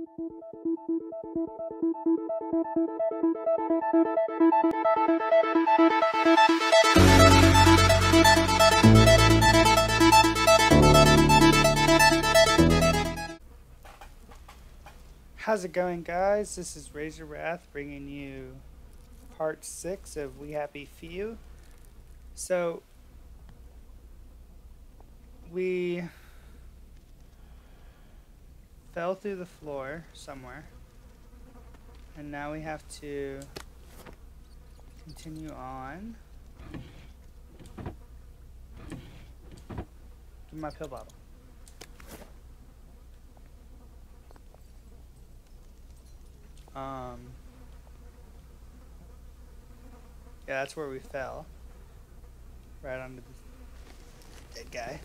How's it going, guys? This is Razzorath bringing you part six of We Happy Few. So, we fell through the floor somewhere, and now we have to continue on. Give me my pill bottle. Um, yeah, that's where we fell. Right onto the dead guy.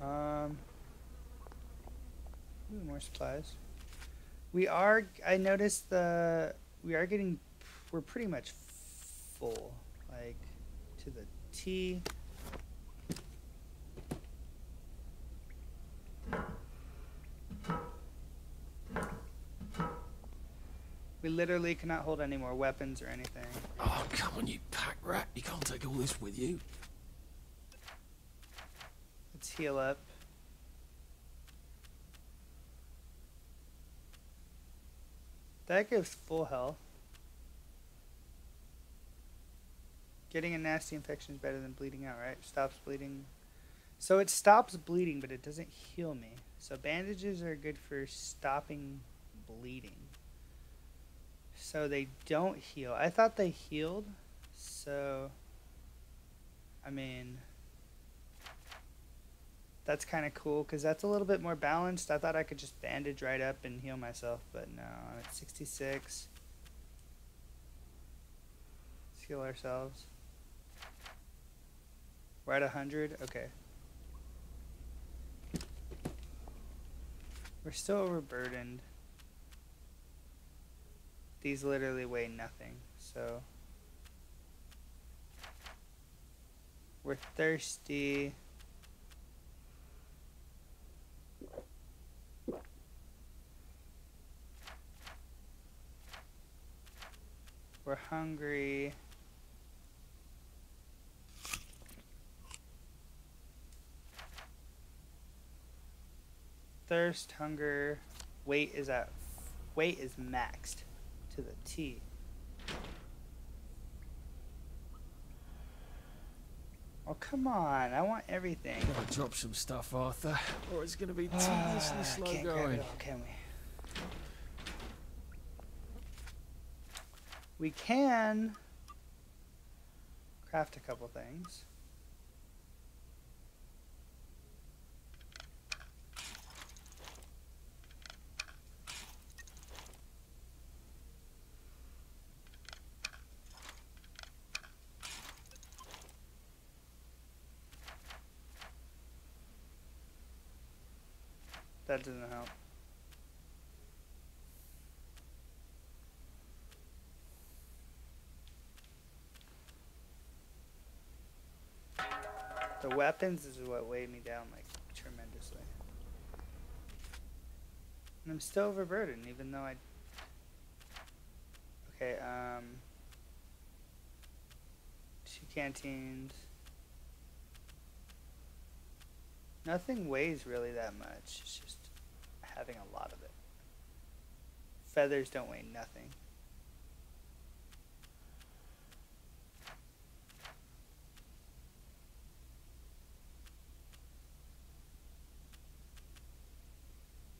Um, more supplies. We are, I noticed the, we are getting, we're pretty much full. Like, to the T. We literally cannot hold any more weapons or anything. Oh, come on, you pack rat. You can't take all this with you. Let's heal up. That gives full health. Getting a nasty infection is better than bleeding out, right? Stops bleeding. So it stops bleeding, but it doesn't heal me. So bandages are good for stopping bleeding. So they don't heal. I thought they healed. So, I mean, that's kind of cool because that's a little bit more balanced. I thought I could just bandage right up and heal myself, but no, I'm at 66. Let's heal ourselves. We're at 100? Okay. We're still overburdened. These literally weigh nothing, so... We're thirsty. We're hungry. Thirst, hunger, weight is at weight is maxed to the T. Oh come on! I want everything. Gotta drop some stuff, Arthur, or it's gonna be Ah, tediously slow can't grab going. it all, can we? We can craft a couple things. That doesn't help. Weapons is what weighed me down like tremendously. And I'm still overburdened even though I Okay, um two canteens. Nothing weighs really that much. It's just having a lot of it. Feathers don't weigh nothing.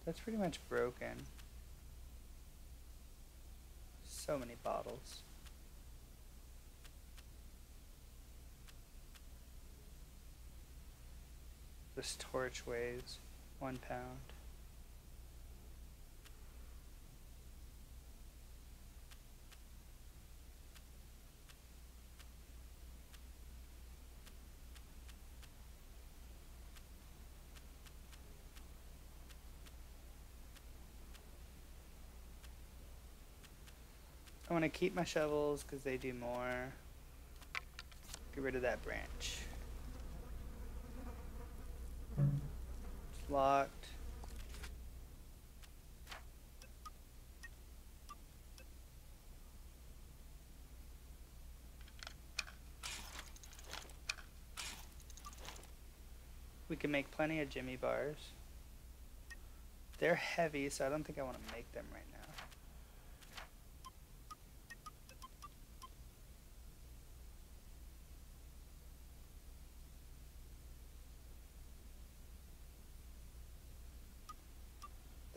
That's pretty much broken. So many bottles. This torch weighs one pound. I want to keep my shovels because they do more. Get rid of that branch. It's locked. We can make plenty of Jimmy bars. They're heavy, so I don't think I want to make them right now.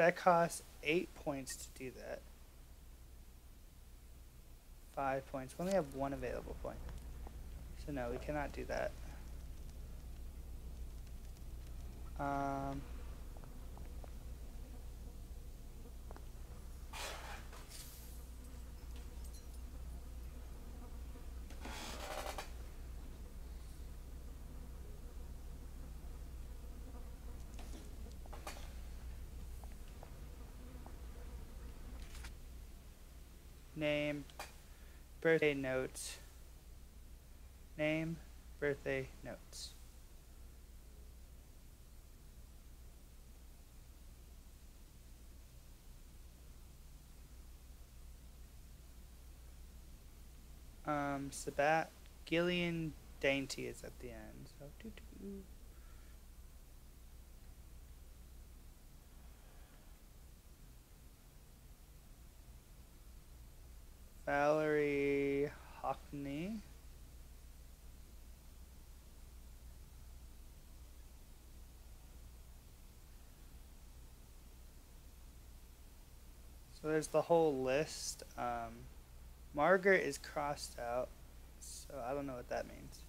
That costs eight points to do that. Five points. We only have one available point. So no, we cannot do that. Um, name, birthday notes. Name, birthday notes. Um, Sabat Gillian Dainty is at the end. So doo -doo. Valerie Hockney. So there's the whole list. Um, Margaret is crossed out, so I don't know what that means.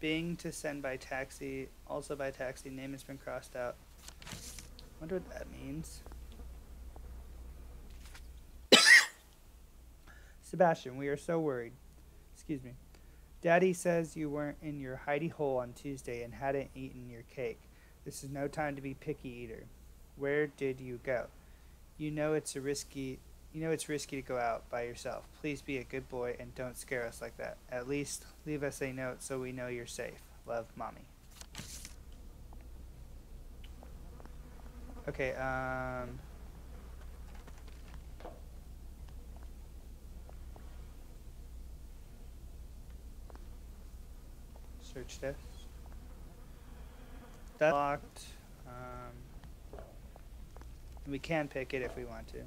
Bing to send by taxi, also by taxi, name has been crossed out. Wonder what that means. Sebastian, we are so worried. Excuse me. Daddy says you weren't in your hidey hole on Tuesday and hadn't eaten your cake. This is no time to be picky eater. Where did you go? You know it's a risky you know it's risky to go out by yourself. Please be a good boy and don't scare us like that. At least leave us a note so we know you're safe. Love, Mommy. Okay, um Search this. That's locked. Um, we can pick it if we want to.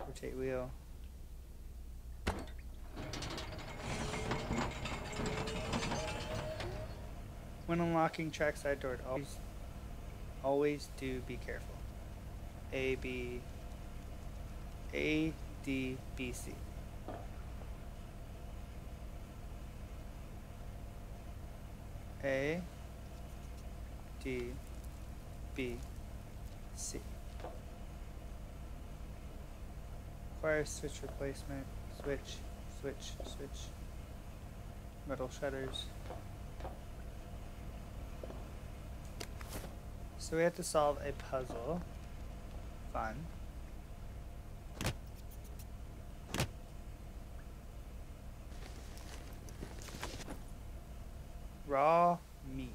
Rotate wheel. When unlocking trackside door, always, always do be careful. A B A D B C. A D B C. Requires switch replacement. Switch, switch, switch. Metal shutters. So we have to solve a puzzle. Fun. Raw meat.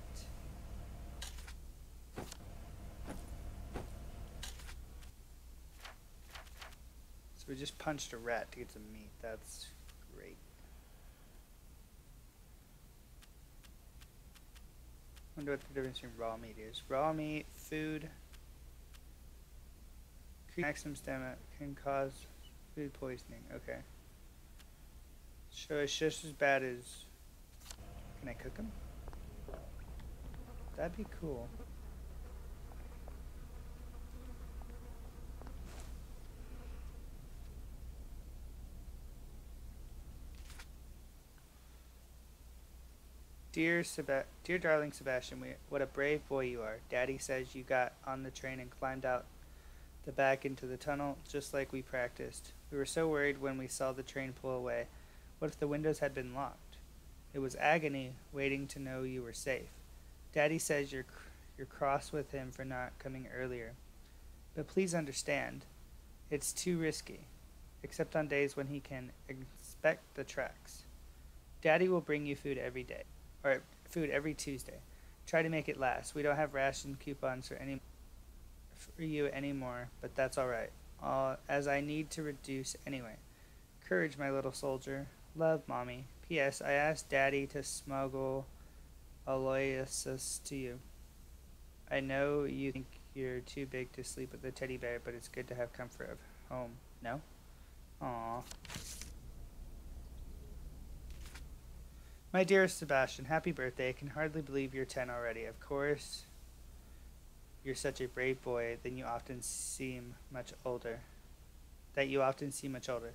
So we just punched a rat to get some meat. That's great. Wonder what the difference between raw meat is. Raw meat, food, maximum stamina can cause food poisoning. Okay. So it's just as bad as. Can I cook them? That'd be cool. Dear Seba- dear darling Sebastian, we, what a brave boy you are. Daddy says you got on the train and climbed out the back into the tunnel just like we practiced. We were so worried when we saw the train pull away. What if the windows had been locked? It was agony waiting to know you were safe. Daddy says you're you're cross with him for not coming earlier. But please understand, it's too risky, except on days when he can inspect the tracks. Daddy will bring you food every day, or food every Tuesday. Try to make it last. We don't have ration coupons for any for you anymore, but that's all right. Uh, as I need to reduce anyway. Courage, my little soldier. Love, mommy. P.S. I asked Daddy to smuggle Aloysius to you. I know you think you're too big to sleep with the teddy bear, but it's good to have comfort of home. No? Aww. My dearest Sebastian, happy birthday. I can hardly believe you're 10 already. Of course, you're such a brave boy, then you often seem much older. That you often seem much older.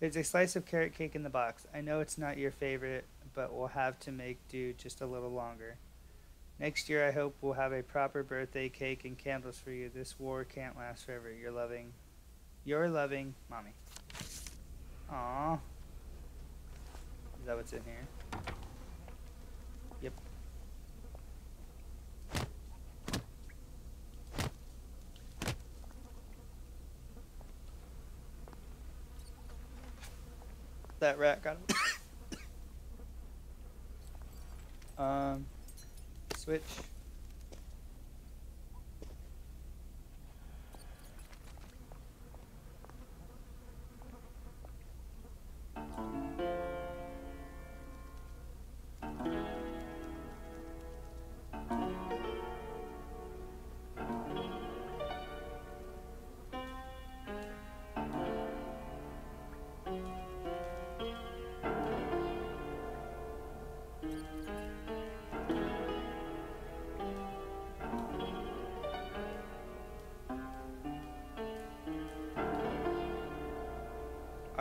There's a slice of carrot cake in the box. I know it's not your favorite, but we'll have to make do just a little longer. Next year, I hope we'll have a proper birthday cake and candles for you. This war can't last forever. You're loving, you're loving, mommy. Aww. Is that what's in here? Yep. That rat got him. Um, switch.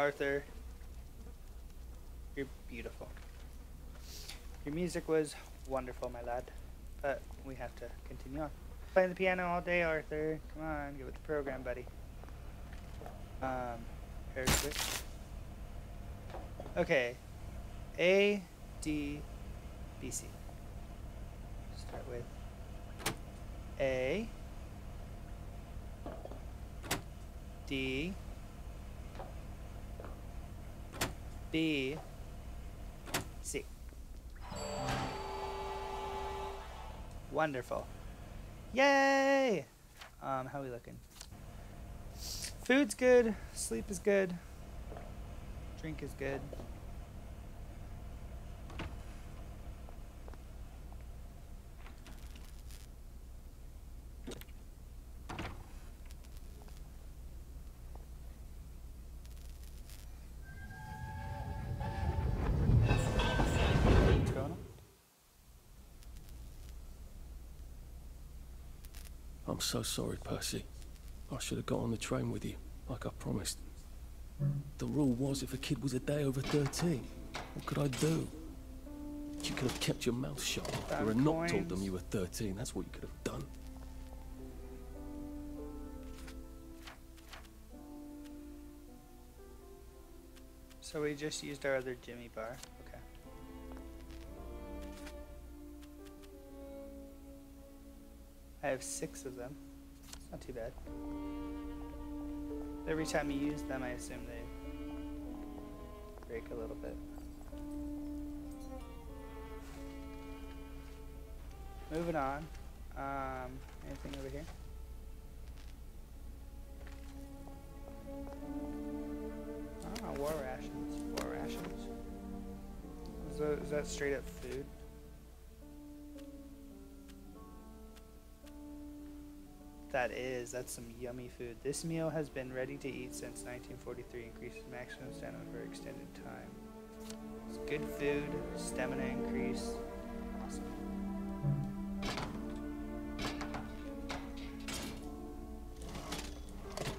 Arthur, you're beautiful. Your music was wonderful, my lad. But we have to continue on. Playing the piano all day, Arthur. Come on, get with the program, buddy. Um. Okay. A, D, B, C. Start with A, D, B, C. Wonderful. Yay! Um, how are we looking? Food's good, sleep is good, drink is good. What's going on? I'm so sorry, Percy. I should have got on the train with you, like I promised. The rule was if a kid was a day over 13, what could I do? You could have kept your mouth shut, or not told them you were 13. That's what you could have done. So we just used our other Jimmy bar. I have six of them. It's not too bad. Every time you use them, I assume they break a little bit. Moving on. Um, anything over here? Ah, war rations. War rations. Is that, is that straight up food? That is. That's some yummy food. This meal has been ready to eat since 1943. Increases maximum stamina for extended time. It's good food. Stamina increase. Awesome.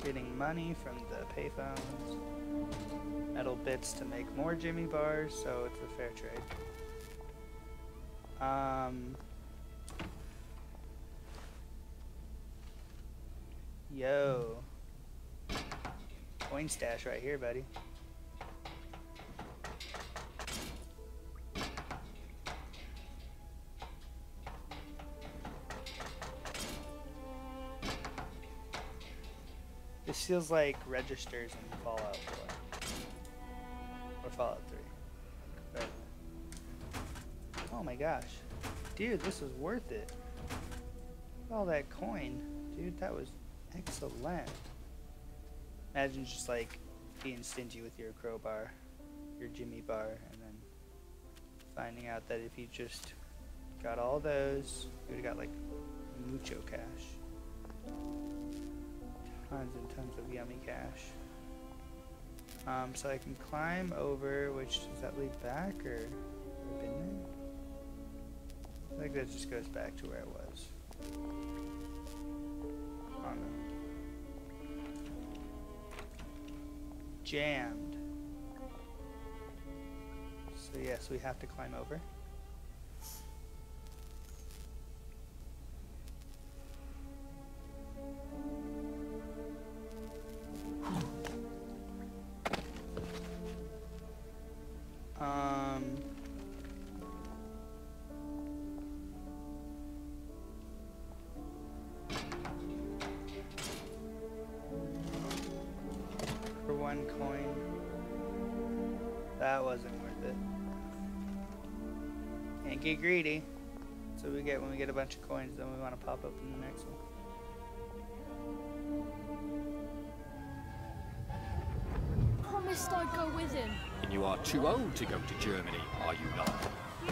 Getting money from the payphones. Metal bits to make more Jimmy bars, so it's a fair trade. Um. Yo. Coin stash right here, buddy. This feels like registers in Fallout 4. Or Fallout 3. But, oh my gosh. Dude, this was worth it. All that coin. Dude, that was excellent. Imagine just like being stingy with your crowbar, your Jimmy bar, and then finding out that if you just got all those, you would have got like mucho cash. Tons and tons of yummy cash. Um, so I can climb over, which does that lead back or been there? I think that just goes back to where I was. Jammed. So yes, we have to climb over. Bunch of coins, then we want to pop up in the next one. Promised I'd go with him. And you are too old to go to Germany, are you not?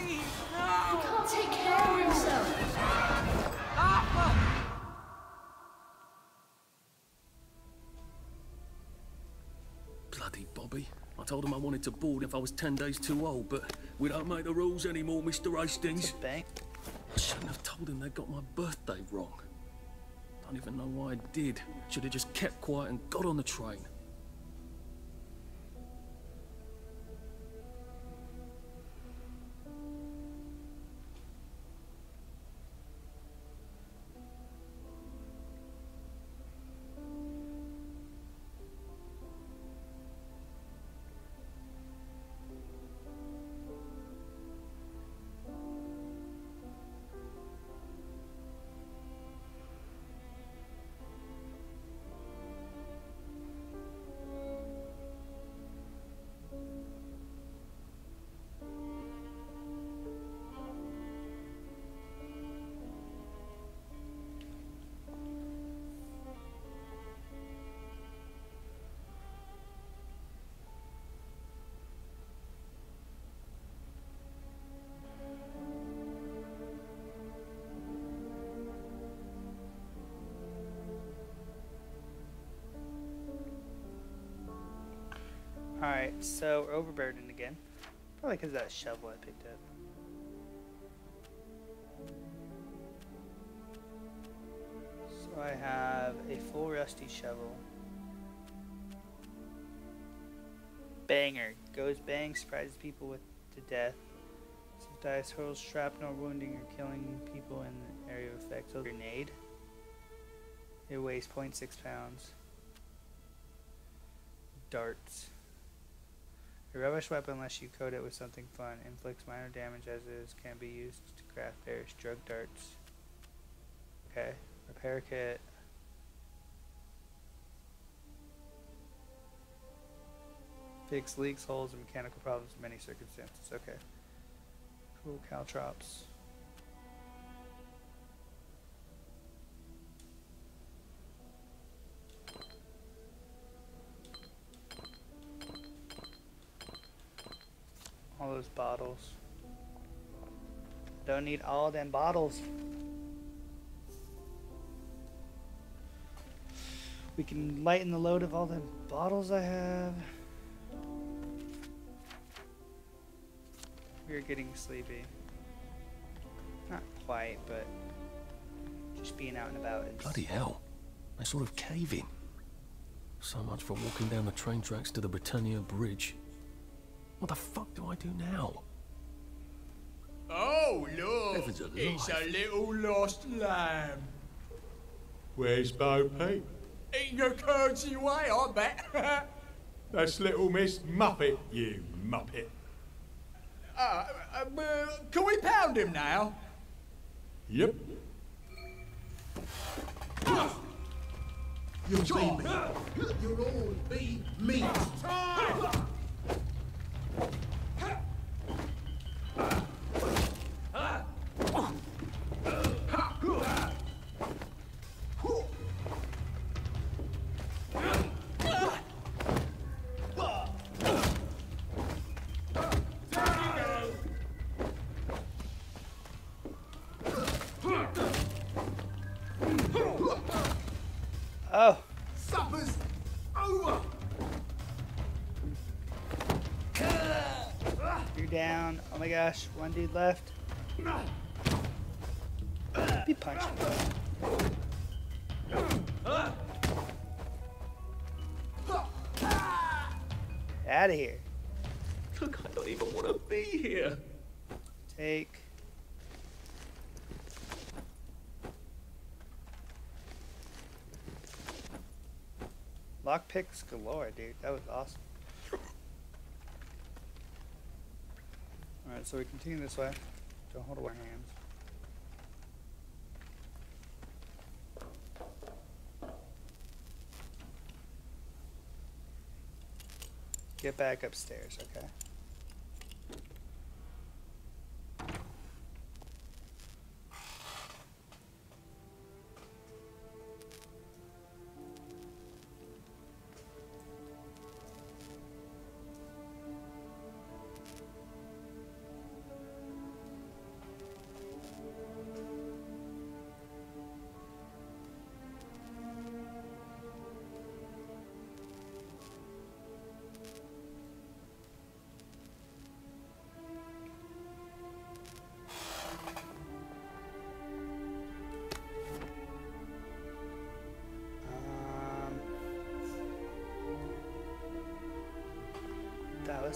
He can't take care of himself. Bloody Bobby. I told him I wanted to board if I was ten days too old, but we don't make the rules anymore, Mr. Hastings. I shouldn't have told him they got my birthday wrong. Don't even know why I did. Should have just kept quiet and got on the train. Alright, so we're overburdened again. Probably because that shovel I picked up. So I have a full rusty shovel. Banger. Goes bang, surprises people with to death. So dice hurls shrapnel, wounding or killing people in the area of effect. So grenade. It weighs 0.6 pounds. Darts. A rubbish weapon, unless you coat it with something fun, inflicts minor damage as is, can be used to craft various drug darts. Okay. Repair kit. Fix leaks, holes, and mechanical problems in many circumstances. Okay. Cool caltrops. Bottles. Don't need all them bottles. We can lighten the load of all the bottles I have. We're getting sleepy. Not quite, but just being out and about. Bloody hell. They sort of cave in. So much for walking down the train tracks to the Britannia Bridge. What the fuck do I do now? Oh, look! Heavens It's a little lost lamb. Where's Bo Peep? In your curtsy way, I bet. That's little Miss Muffet, you Muppet. Uh, uh, uh, can we pound him now? Yep. You'll be me. You'll all be me. Oh. Supper's over. You're down. Oh my gosh, one dude left. No. Be punching. Out of here. Look, I don't even want to be here. Take. Lockpicks galore, dude. That was awesome. Alright, so we continue this way. Don't hold our hands. Get back upstairs, okay?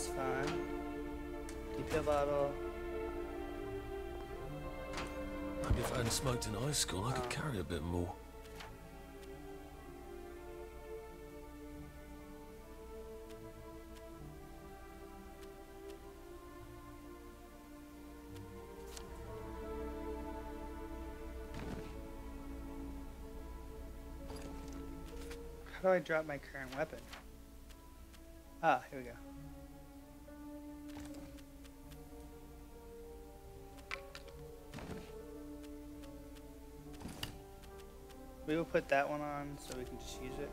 That was fun. DP bottle. Maybe if I hadn't smoked in high school, I could carry a bit more. How do I drop my current weapon? Ah, here we go. We will put that one on so we can just use it.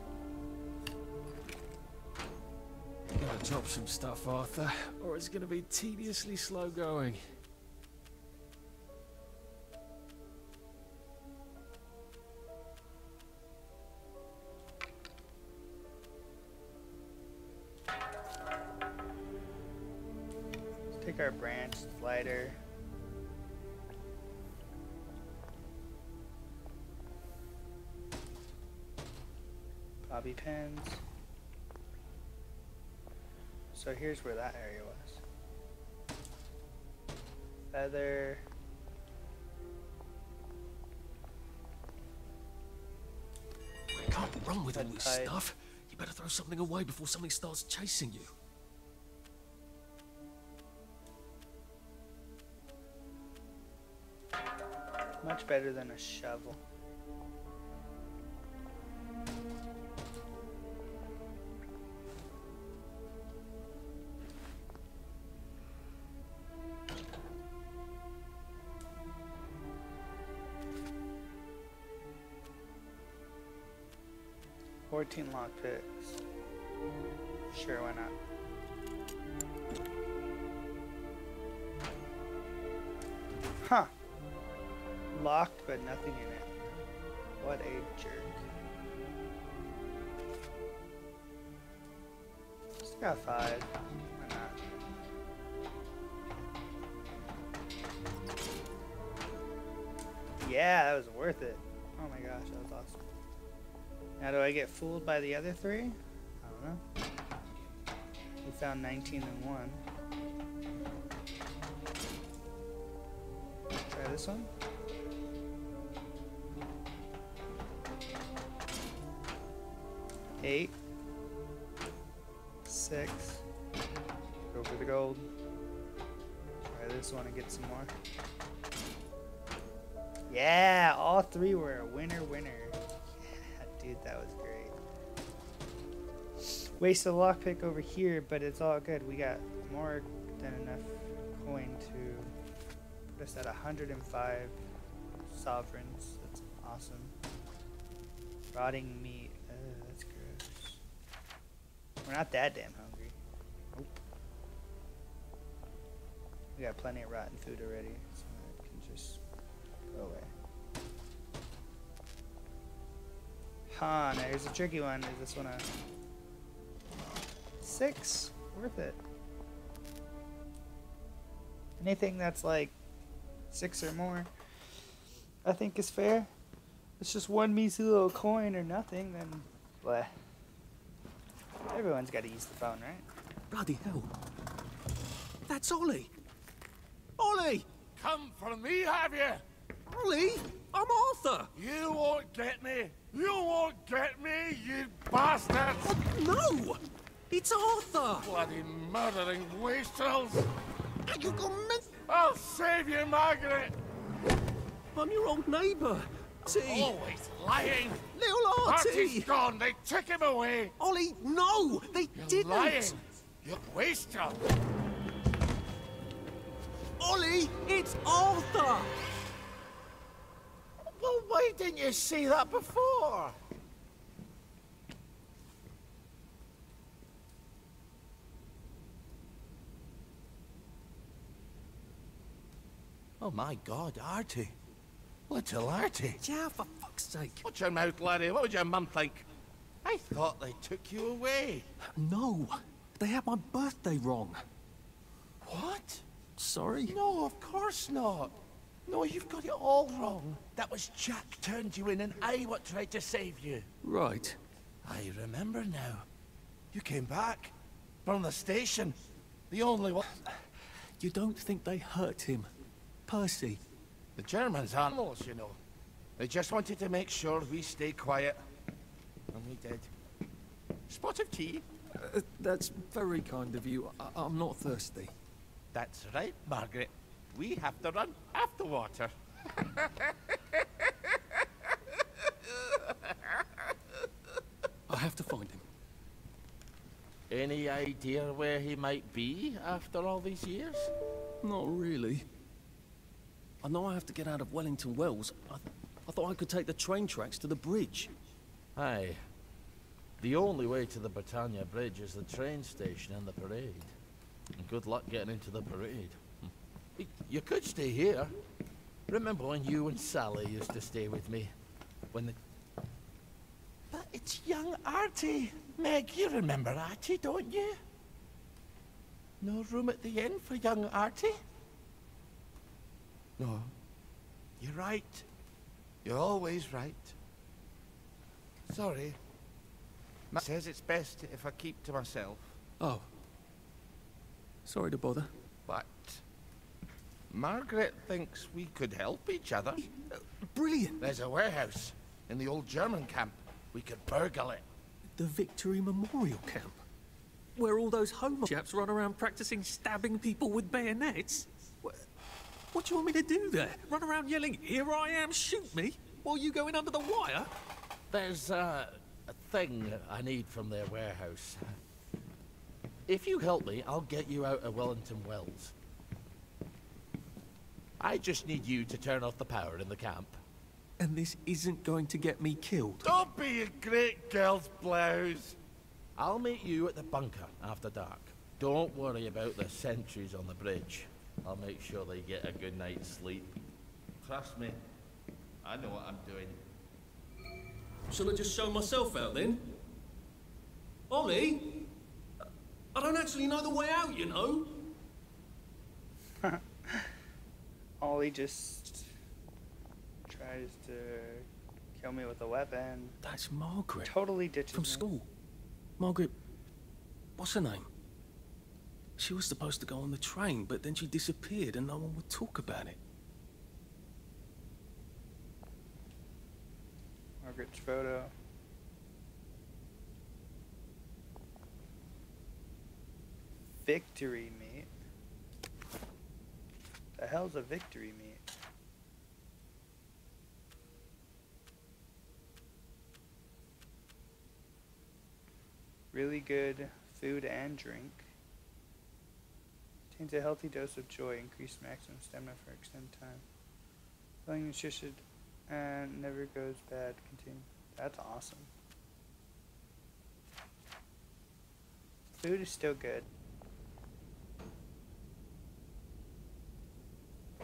Gotta drop some stuff, Arthur, or it's gonna be tediously slow going. Pins. So here's where that area was. Feather. Can't run with all this stuff. You better throw something away before something starts chasing you. Much better than a shovel. Fourteen lockpicks. Sure, why not? Huh. Locked, but nothing in it. What a jerk. Still got five. Why not? Yeah, that was worth it. Oh my gosh, that was awesome. Now, do I get fooled by the other three? I don't know. We found 19 and 1. Try this one. Eight. Six. Go for the gold. Try this one and get some more. Yeah, all three were a winner winner. Dude, that was great. Wasted a lockpick over here, but it's all good. We got more than enough coin to put us at 105 sovereigns. That's awesome. Rotting meat. Ugh, that's gross. We're not that damn hungry. Nope. We got plenty of rotten food already, can just go away. Huh, now here's a tricky one. Is this one a six? Worth it. Anything that's like six or more, I think is fair. It's just one measly little coin or nothing, then bleh. Everyone's got to use the phone, right? Bloody hell. That's Ollie. Ollie! Come for me, have you? Ollie! I'm Arthur! You won't get me. You won't get me, you bastards! No! It's Arthur! Bloody murdering wastrels! You me. I'll save you, Margaret! I'm your old neighbour. T. Always lying! Little Artie! Artie's gone! They took him away! Ollie, no! They You're didn't! lying! You wastrel! Ollie, it's Arthur! Well, why didn't you see that before? Oh my god, Artie. Little Artie. Yeah, for fuck's sake. Watch your mouth, laddie. What would your mum think? I thought they took you away. No, they had my birthday wrong. What? Sorry? No, of course not. No, you've got it all wrong. That was Jack turned you in and I what tried to save you. Right. I remember now. You came back from the station. The only one. You don't think they hurt him? Percy? The Germans aren't animals, you know. They just wanted to make sure we stay quiet. And we did. Spot of tea? Uh, that's very kind of you. I I'm not thirsty. That's right, Margaret. We have to run after water. I have to find him. Any idea where he might be after all these years? Not really. I know I have to get out of Wellington Wells. I, th I thought I could take the train tracks to the bridge. Aye. The only way to the Britannia Bridge is the train station and the parade. And good luck getting into the parade. You could stay here. Remember when you and Sally used to stay with me? When the... But it's young Artie. Meg, you remember Artie, don't you? No room at the inn for young Artie? No. You're right. You're always right. Sorry. Ma says it's best if I keep to myself, Oh. Sorry to bother. but Margaret thinks we could help each other. Brilliant! There's a warehouse in the old German camp. We could burgle it. The Victory Memorial Camp. Where all those homo chaps run around practicing stabbing people with bayonets? What, do you want me to do there? Run around yelling, Here I am, shoot me? While you go in under the wire? There's uh, a thing I need from their warehouse. If you help me, I'll get you out of Wellington Wells. I just need you to turn off the power in the camp. And this isn't going to get me killed. Don't be a great girl's blouse. I'll meet you at the bunker after dark. Don't worry about the sentries on the bridge. I'll make sure they get a good night's sleep. Trust me, I know what I'm doing. Shall I just show myself out then? Ollie? I don't actually know the way out, you know. Ollie just tries to kill me with a weapon. That's Margaret. Totally ditches From me. school. Margaret, what's her name? She was supposed to go on the train, but then she disappeared and no one would talk about it. Margaret's photo. Victory. The hell's a victory meat? Really good food and drink. Contains a healthy dose of joy, increased maximum stamina for extended time. Feeling nutritious and never goes bad. Continue. That's awesome. Food is still good.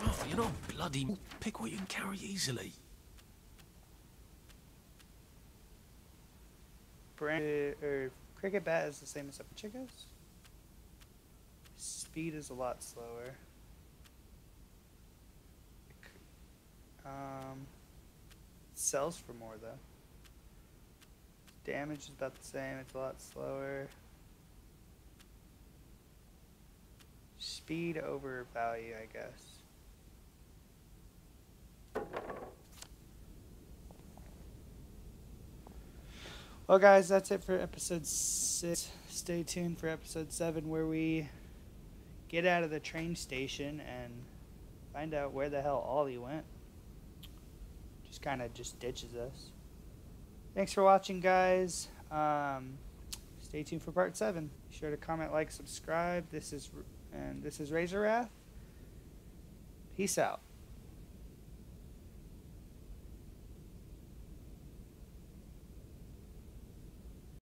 Oh, you're not bloody. Pick what you can carry easily. brand or cricket bat is the same as a Pacheco's. Speed is a lot slower. Um, sells for more though. Damage is about the same. It's a lot slower. Speed over value, I guess. Well, guys, that's it for episode six. Stay tuned for episode seven, where we get out of the train station and find out where the hell Ollie went. Just kind of just ditches us. Thanks for watching, guys. Um, stay tuned for part seven. Be sure to comment, like, subscribe. This is and this is Razzorath. Peace out.